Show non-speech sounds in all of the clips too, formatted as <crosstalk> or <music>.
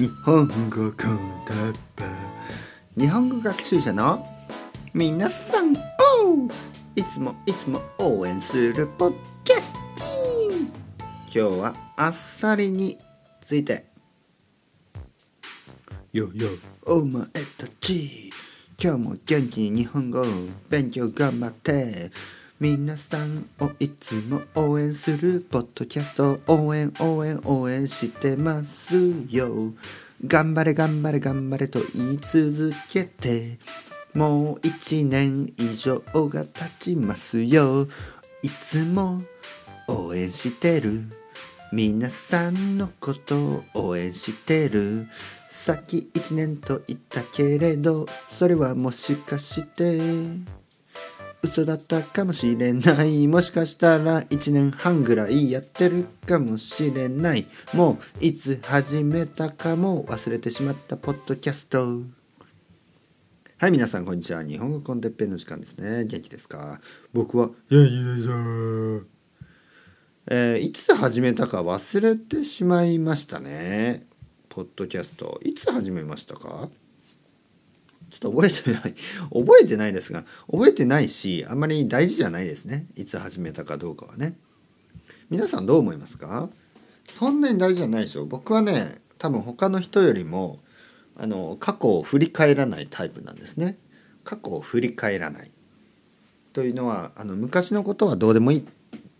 日本語コンテッペ日本語学習者の皆さんをいつもいつも応援するポッキャスティン今日はあっさりについて。よよお前たち。今日も元気に日本語勉強頑張って。皆さんをいつも応援するポッドキャスト。応援応援応援してますよ。頑張れ頑張れ頑張れと言い続けて。もう一年以上が経ちますよ。いつも応援してる。皆さんのことを応援してる。さっき一年と言ったけれどそれはもしかして。嘘だったかもしれない。もしかしたら1年半ぐらいやってるかもしれない。もういつ始めたかも忘れてしまったポッドキャスト。はい皆さんこんにちは。日本語コンテッペンの時間ですね。元気ですか？僕は元気ですえー、いつ始めたか忘れてしまいましたね。ポッドキャスト。いつ始めましたか？ちょっと覚えてない。<laughs> 覚えてないですが覚えてないしあんまり大事じゃないですね。いつ始めたかどうかはね。皆さんどう思いますか？そんなに大事じゃないでしょ。僕はね多分他の人よりもあの過去を振り返らないタイプなんですね。過去を振り返らない。というのはあの昔のことはどうでもいい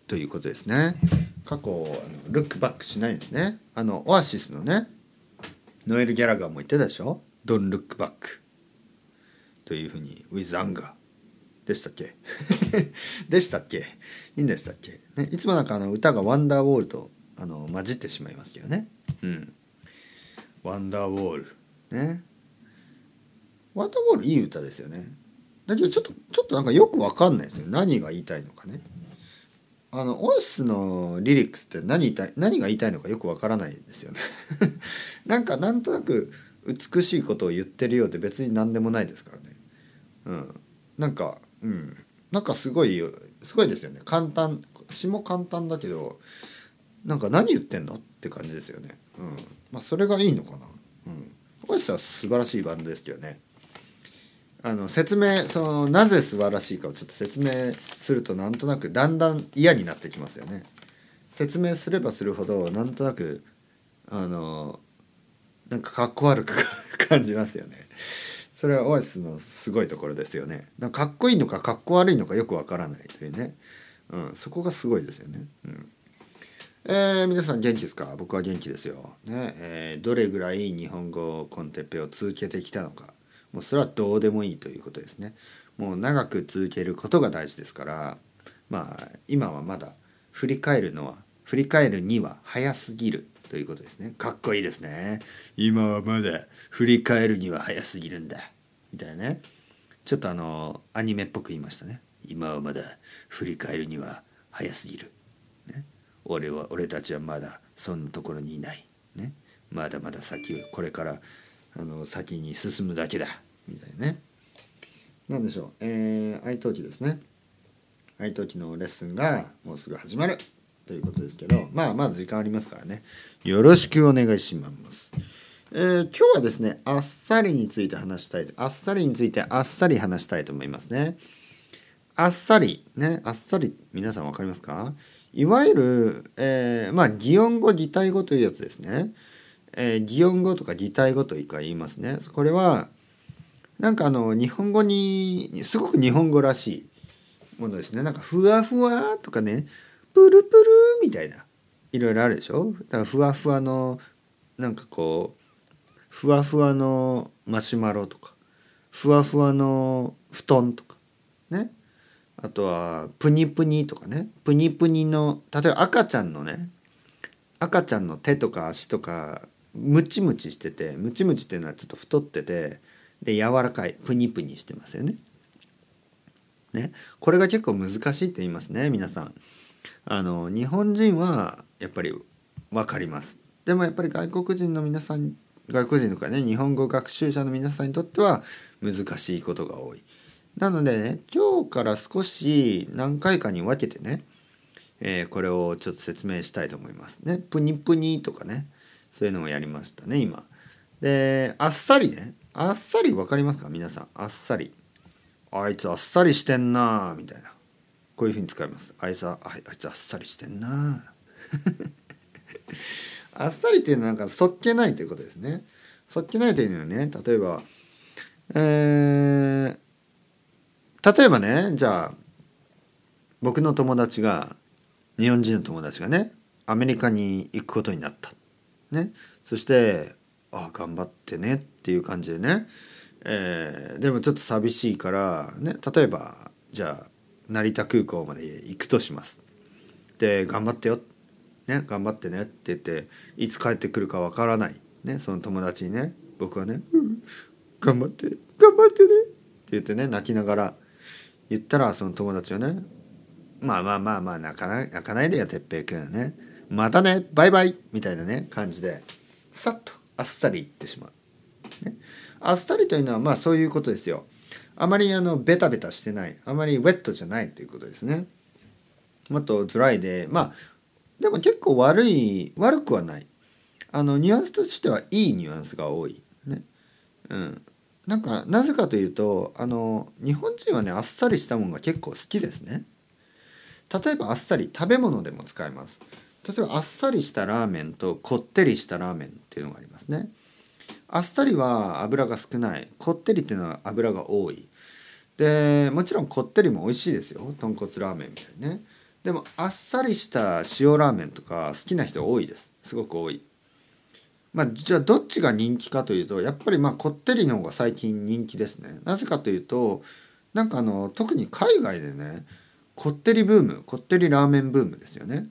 ということですね。過去をあのルックバックしないんですね。あのオアシスのねノエル・ギャラガーも言ってたでしょ？Don't look back というふうに with anger でしたっけ？<laughs> でしたっけ？いいんでしたっけ、ね、いつもなんかあの歌がワンダーウォールとあの混じってしまいますけどね。うん。ワンダーウォール。ね。ワンダーウォールいい歌ですよね。だけどちょっとちょっとなんかよくわかんないですね何が言いたいのかね。あのオアシスのリリックスって何言いたい何が言いたいのかよくわからないですよね。<laughs> なんかなんとなく美しいことを言ってるようで別に何でもないですからねうんなんかうん。なんかすごいすごいですよね。簡単。詩も簡単だけどなんか何言ってんのって感じですよね。うん。まあそれがいいのかな。うん。オアシスは素晴らしいバンドですけどね。あの説明そのなぜ素晴らしいかをちょっと説明するとなんとなくだんだん嫌になってきますよね。説明すればするほどなんとなくあのなんかかっこ悪く <laughs> 感じますよね。それはオアシスのすごいところですよね。かかっこいいのかかっこ悪いのかよくわからないというね、うん、そこがすごいですよね。うんえー、皆さん元気ですか？僕は元気ですよ。ねえー、どれぐらい日本語コンテッペを続けてきたのか。もうそれはどうでもいいということですね。もう長く続けることが大事ですからまあ今はまだ振り返るのは振り返るには早すぎるということですね。かっこいいですね。今はまだ振り返るには早すぎるんだみたいなね。ちょっとあのアニメっぽく言いましたね。今はまだ振り返るには早すぎる。ね、俺は俺たちはまだそんなところにいない。ね、まだまだ先これからあの先に進むだけだみたいなね何でしょうえー、愛登記ですね愛登記のレッスンがもうすぐ始まるということですけどまあまだ時間ありますからね。よろしくお願いします。えー、今日はですねあっさりについて話したいあっさりについてあっさり話したいと思いますね。あっさりねあっさり皆さん分かりますか？いわゆる、えー、まあ擬音語擬態語というやつですね。えー、擬音語とか擬態語というか言いますね。これはなんかあの日本語にすごく日本語らしいものですね。なんかふわふわとかね。プルプルみたいないろいろあるでしょ？だからふわふわのなんかこうふわふわのマシュマロとかふわふわの布団とかね？あとはプニプニとかね？プニプニの例えば赤ちゃんのね赤ちゃんの手とか足とかムチムチしててムチムチっていうのはちょっと太っててで柔らかいプニプニしてますよね。ね？これが結構難しいって言いますね皆さん。あの日本人はやっぱり分かります。でもやっぱり外国人の皆さん外国人とかね日本語学習者の皆さんにとっては難しいことが多い。なのでね今日から少し何回かに分けてね、えー、これをちょっと説明したいと思いますね。プニプニとかねそういうのをやりましたね今。であっさりねあっさり分かりますか？皆さんあっさりあいつあっさりしてんなみたいなこういうふうに使います。あいつはあいつあっさりしてんな。<laughs> あっさりっていうのはなんかそっけないということですね。そっけないというのはね例えばえー、例えばねじゃあ僕の友達が日本人の友達がねアメリカに行くことになった。ね、そして「ああ頑張ってね」っていう感じでね、えー、でもちょっと寂しいから、ね、例えばじゃあ成田空港まで行くとします。で「頑張ってよ」ね「頑張ってね」って言っていつ帰ってくるかわからない、ね、その友達にね。僕はね「うん。頑張って頑張ってね」って言ってね泣きながら言ったらその友達はねまあまあまあまあ泣かない泣かないでよ哲平君ね。またねバイバイみたいなね感じでさっとあっさり言ってしまう、ね、あっさりというのはまあそういうことですよ。あまりあのベタベタしてないあまりウェットじゃないということですね。もっとドライでまあでも結構悪い悪くはない。あのニュアンスとしてはいいニュアンスが多い。ね。うん。なんかなぜかというとあの日本人はねあっさりしたものが結構好きですね。例えばあっさり食べ物でも使えます。例えばあっさりしたラーメンとこってりしたラーメンっていうのがありますね。あっさりは油が少ない。こってりっていうのは油が多い。でもちろんこってりも美味しいですよ。豚骨ラーメンみたいにね。でもあっさりした塩ラーメンとか好きな人多いです。すごく多い。まあじゃあどっちが人気かというとやっぱりまあこってりの方が最近人気ですね。なぜかというとなんかあの特に海外でねこってりブームこってりラーメンブームですよね。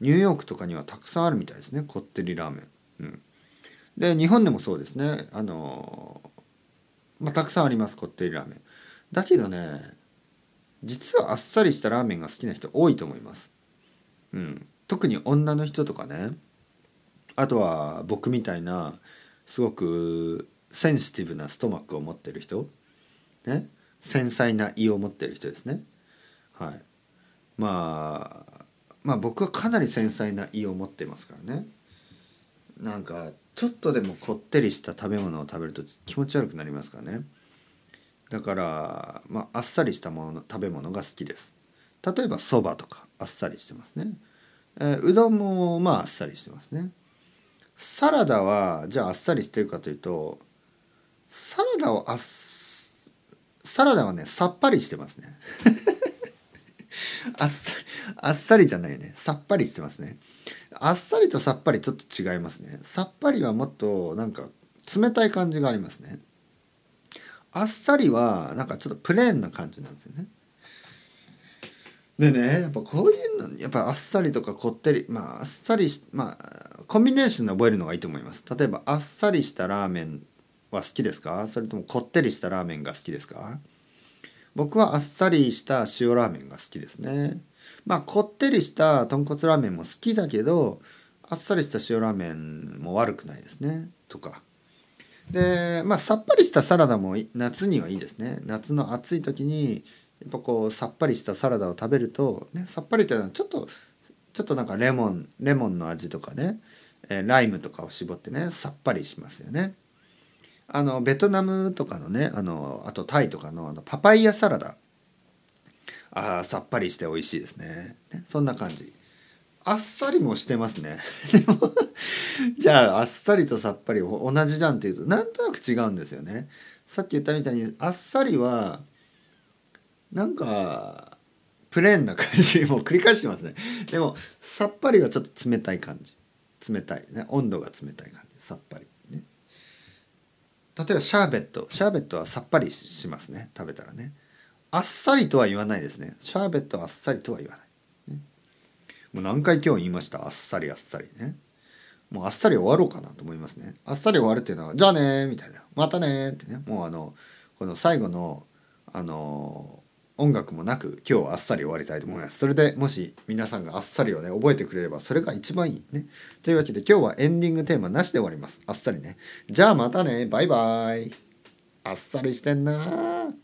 ニューヨークとかにはたくさんあるみたいですねこってりラーメン、うん、で日本でもそうですね。あのまあ、たくさんありますこってりラーメン。だけどね実はあっさりしたラーメンが好きな人多いと思います、うん、特に女の人とかねあとは僕みたいなすごくセンシティブなストマックを持ってる人ね繊細な胃を持ってる人ですね。はい。まあまあ僕はかなり繊細な胃を持ってますからね。なんかちょっとでもこってりした食べ物を食べると気持ち悪くなりますからね。だからまああっさりしたもの食べ物が好きです。例えばそばとかあっさりしてますね、えー、うどんもまああっさりしてますね。サラダはじゃああっさりしてるかというとサラダをあっサラダはねさっぱりしてますね。<laughs> あっさりあっさりじゃないね。さっぱりしてますね。あっさりとさっぱりちょっと違いますね。さっぱりはもっとなんか冷たい感じがありますね。あっさりはなんかちょっとプレーンな感じなんですよね。でねやっぱこういうのやっぱあっさりとかこってりまああっさりしまあコンビネーションで覚えるのがいいと思います。例えばあっさりしたラーメンは好きですか？それともこってりしたラーメンが好きですか？僕はあっさりした塩ラーメンが好きですね。まあこってりした豚骨ラーメンも好きだけどあっさりした塩ラーメンも悪くないですね。とか。でまあさっぱりしたサラダも夏にはいいですね。夏の暑い時にやっぱこうさっぱりしたサラダを食べると、ね、さっぱりというのはちょっとちょっとなんかレモンレモンの味とかね、え、ライムとかを絞ってねさっぱりしますよね。あのベトナムとかのねあのあとタイとかのあのパパイヤサラダ。あさっぱりして美味しいですね。ねそんな感じ。あっさりもしてますね。<laughs> でもじゃああっさりとさっぱり同じじゃんっていうとなんとなく違うんですよね。さっき言ったみたいにあっさりはなんかプレーンな感じ <laughs> もう繰り返してますね。でもさっぱりはちょっと冷たい感じ。冷たい。ね温度が冷たい感じ。さっぱり。例えばシャーベット。シャーベットはさっぱりしますね。食べたらね。あっさりとは言わないですね。シャーベットはあっさりとは言わない、もう何回今日言いました？あっさりあっさりねもうあっさり終わろうかなと思いますねあっさり終わるっていうのはじゃあねみたいなまたねってねもうあのこの最後のあの音楽もなく今日はあっさり終わりたいと思います。それでもし皆さんがあっさりをね覚えてくれればそれが一番いいね。というわけで今日はエンディングテーマなしで終わります。あっさりね。じゃあまたね。バイバイ。あっさりしてんな